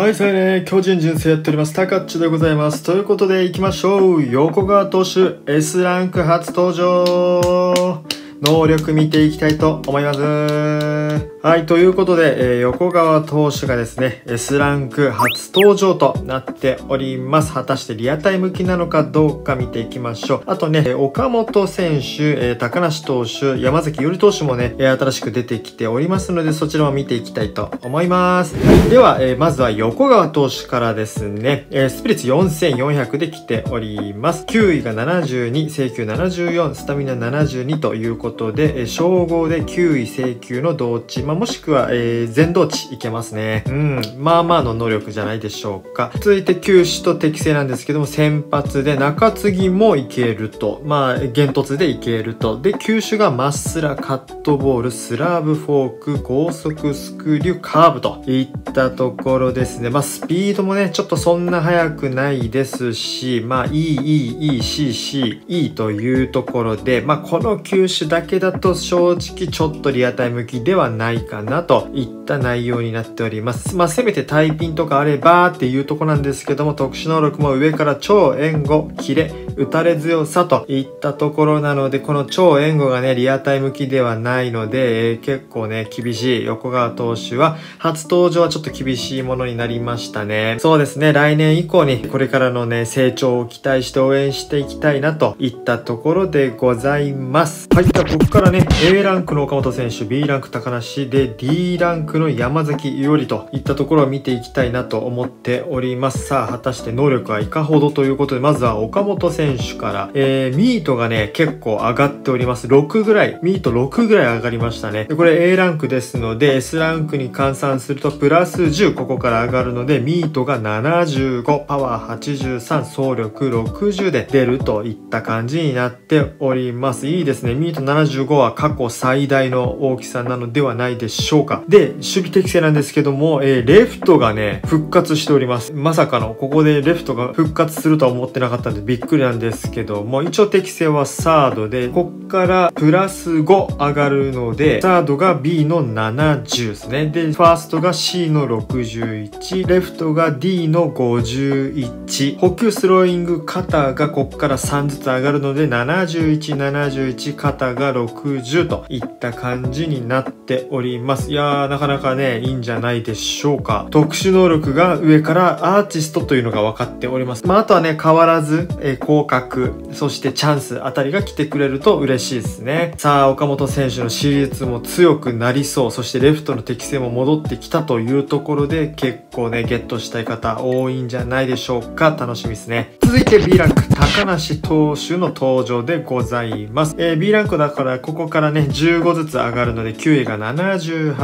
はい、それね、巨人人生やっております。タカッチでございます。ということで行きましょう。横川投手 S ランク初登場能力見ていきたいと思います。はい、ということで、えー、横川投手がですね、S ランク初登場となっております。果たしてリアタイ向きなのかどうか見ていきましょう。あとね、岡本選手、えー、高梨投手、山崎より投手もね、新しく出てきておりますので、そちらも見ていきたいと思います。では、えー、まずは横川投手からですね、えスピリッツ4400で来ております。9位が72、請求74、スタミナ72ということことで、称号で9位請求の同値、まあ、もしくは、えー、全同値いけますね。うん、まあまあの能力じゃないでしょうか。続いて球種と適正なんですけども、先発で中継ぎもいけると。まあ、現突でいけると。で、球種がマッスラ、カットボール、スラーブフォーク、高速スクリュー、カーブといったところですね。まあ、スピードもね、ちょっとそんな速くないですし、まあ、いい、いい、いい、C、C、いいというところで、まあ、この球種だけだと正直ちょっとリアタイ向きではないかなといった内容になっております。まあ、せめてタイピンとかあればっていうとこなんですけども、特殊能力も上から超援護、キレ、打たれ強さといったところなので、この超援護がね、リアタイ向きではないので、えー、結構ね、厳しい横川投手は、初登場はちょっと厳しいものになりましたね。そうですね、来年以降にこれからのね、成長を期待して応援していきたいなといったところでございます。はい、じゃあここからね、A ランクの岡本選手、B ランク高梨で、D ランクの山崎伊織といったところを見ていきたいなと思っております。さあ、果たして能力はいかほどということで、まずは岡本選手から、えー、ミートがね、結構上がっております。6ぐらい、ミート6ぐらい上がりましたね。でこれ A ランクですので、S ランクに換算するとプラス10、ここから上がるので、ミートが75、パワー83、総力60で出るといった感じになっております。いいですね。ミート75は過去最大の大きさなのではないでしょうか。で、守備適正なんですけども、えー、レフトがね、復活しております。まさかの、ここでレフトが復活するとは思ってなかったんでびっくりなんですけども、一応適正はサードで、こっからプラス5上がるので、サードが B の70ですね。で、ファーストが C の61、レフトが D の51、補給スローイング肩がこっから3ずつ上がるので、71、71、肩が60、といった感じになっております。いやー、なかなかね、いいんじゃないでしょうか。特殊能力が上からアーティストというのが分かっております。まあ、あとはね、変わらず、え、広角、そしてチャンスあたりが来てくれると嬉しいですね。さあ、岡本選手の手術も強くなりそう、そしてレフトの適性も戻ってきたというところで、結構ね、ゲットしたい方多いんじゃないでしょうか。楽しみですね。続いて B ランク、高梨投手の登場でございます。えー、B ランクだからここからね、15ずつ上がるので、9位が78、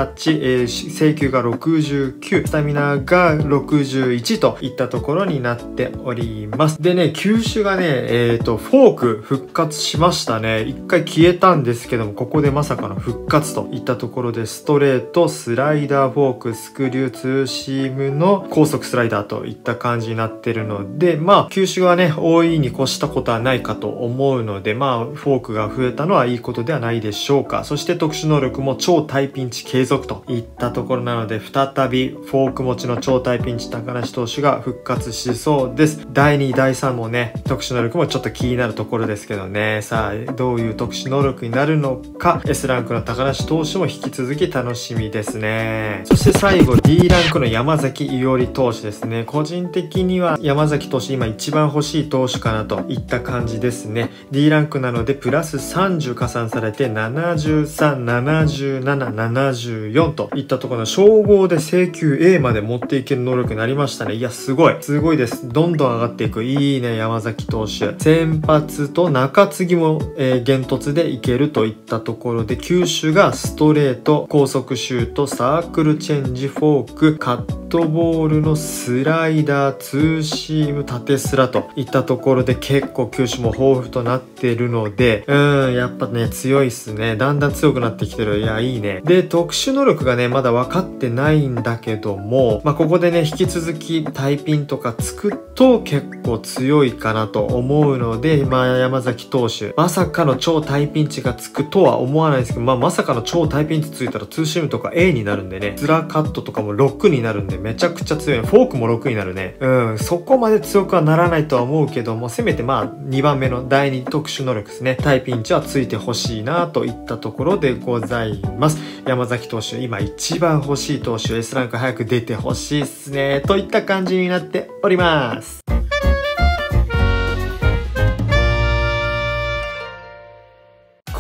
えー、請求が69、スタミナが61といったところになっております。でね、球種がね、えっ、ー、と、フォーク復活しましたね。一回消えたんですけども、ここでまさかの復活といったところで、ストレート、スライダー、フォーク、スクリュー、ツーシームの高速スライダーといった感じになってるので、まあ、球種がね、多いに越したことはないかと思うので、まあ、フォークが増えたのはいいことではないでしょうか。そして特殊能力も超大ピンチ継続といったところなので、再びフォーク持ちの超大ピンチ高梨投手が復活しそうです。第2、第3もね、特殊能力もちょっと気になるところですけどね。さあ、どういう特殊能力になるのか、S ランクの高梨投手も引き続き楽しみですね。そして最後、D ランクの山崎伊織投手ですね。個人的には山崎投手今一番欲しい投手かなといった感じですね。D ランクなのでプラス30加算されて73、77、74といったところの称号で請求 A まで持っていける能力になりましたね。いや、すごい。すごいです。どんどん上がっていく。いいね、山崎投手。先発と中継ぎも、えー、現突でいけるといったところで、球種がストレート、高速シュート、サークルチェンジ、フォーク、カットボールのスライダー、ツーシーム、縦スラといったところで結構球種も豊富となっているので、うん、やっぱね、強いっすね。だんだん強くなってきてる。いや、いいね。で、特殊能力がね、まだ分かってないんだけども、まあ、ここでね、引き続き対ピンチとかつくと結構強いかなと思うので、まあ、山崎投手、まさかの超対ピンチがつくとは思わないですけど、まあ、まさかの超対ピンチついたらツーシームとか A になるんでね、スラ、カットとかも6になるんで、めちゃくちゃ強い。フォークも6になるね。うん、そこまで強くはならないとは思うけども、せめてまあ、2番目の第2特殊能力ですね。対ピンチはついてほしいなといったところでございます。山崎投手、今一番欲しい投手、S ランク早く出てほしいっすね。といった感じになっております。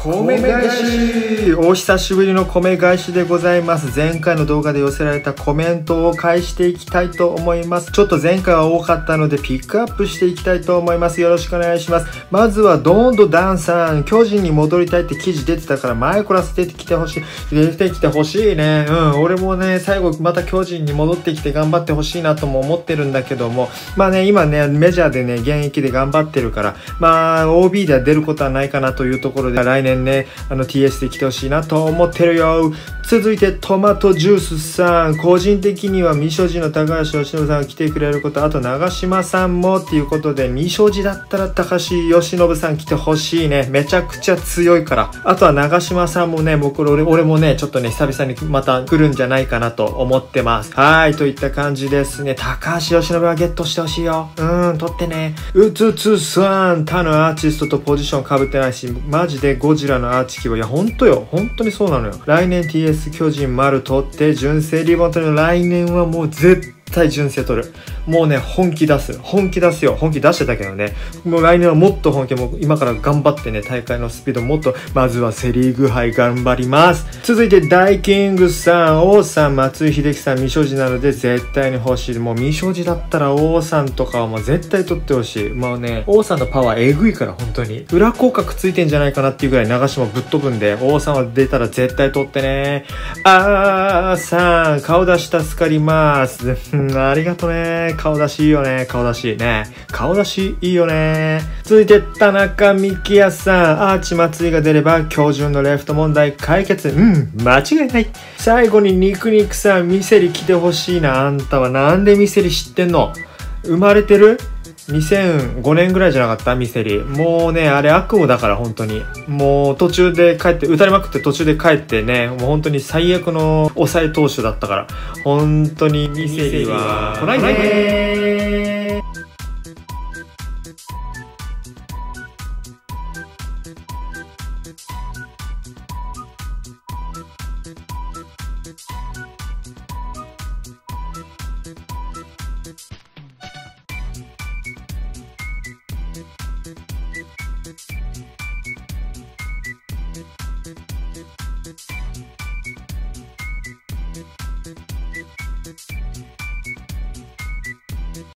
米返し。お久しぶりの米返しでございます。前回の動画で寄せられたコメントを返していきたいと思います。ちょっと前回は多かったのでピックアップしていきたいと思います。よろしくお願いします。まずはドンドダンさん。巨人に戻りたいって記事出てたからマイコラス出てきてほしい。出てきてほしいね。うん。俺もね最後また巨人に戻ってきて頑張ってほしいなとも思ってるんだけども。まあね今ねメジャーでね現役で頑張ってるから。まあ OB では出ることはないかなというところで。来年ね、あの TS で来てほしいなと思ってるよ。続いてトマトジュースさん。個人的には未所持の高橋由伸さんが来てくれること、あと長島さんもっていうことで、未所持だったら高橋由伸さん来てほしいね。めちゃくちゃ強いから。あとは長島さんもね、僕俺俺もね、ちょっとね、久々にまた来るんじゃないかなと思ってます。はい、といった感じですね。高橋由伸はゲットしてほしいよ。うん、取ってね。うつつさん。他のアーティストとポジション被ってないし、マジでゴジラのアーチキはいや、ほんとよ。本当にそうなのよ。来年 TS 巨人丸取って、純正リボン取るの来年はもう絶対純正取る。もうね、本気出す。本気出すよ。本気出してたけどね。もう来年はもっと本気、もう今から頑張ってね、大会のスピードもっと、まずはセリーグ杯頑張ります。続いて、ダイキングさん、王さん、松井秀樹さん、未所持なので絶対に欲しい。もう未所持だったら王さんとかはもう絶対取ってほしい。もうね、王さんのパワーえぐいから、本当に。裏広角ついてんじゃないかなっていうぐらい長島ぶっ飛ぶんで、王さんは出たら絶対取ってね。あーさん、顔出し助かります。ありがとね。顔出しいいよね。顔出しね。顔出しいいよね。続いて、田中幹也さん。アーチ祭りが出れば、標準のレフト問題解決。うん、間違いない。最後に肉肉さん、ミセリ来てほしいな。あんたはなんでミセリ知ってんの？生まれてる？2005年ぐらいじゃなかった？ミセリ。もうね、あれ悪夢だから本当に。もう途中で帰って、打たれまくって途中で帰ってね、もう本当に最悪の抑え投手だったから。本当にミセリは来ないね